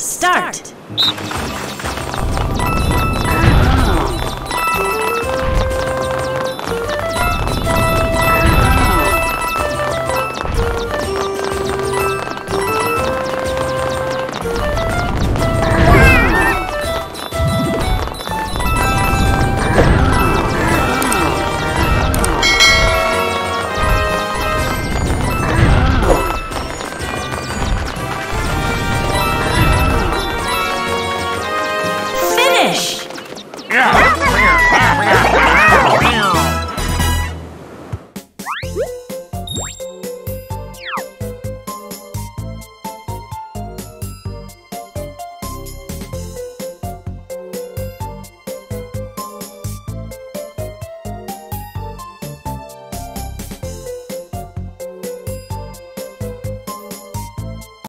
Start! Yeah.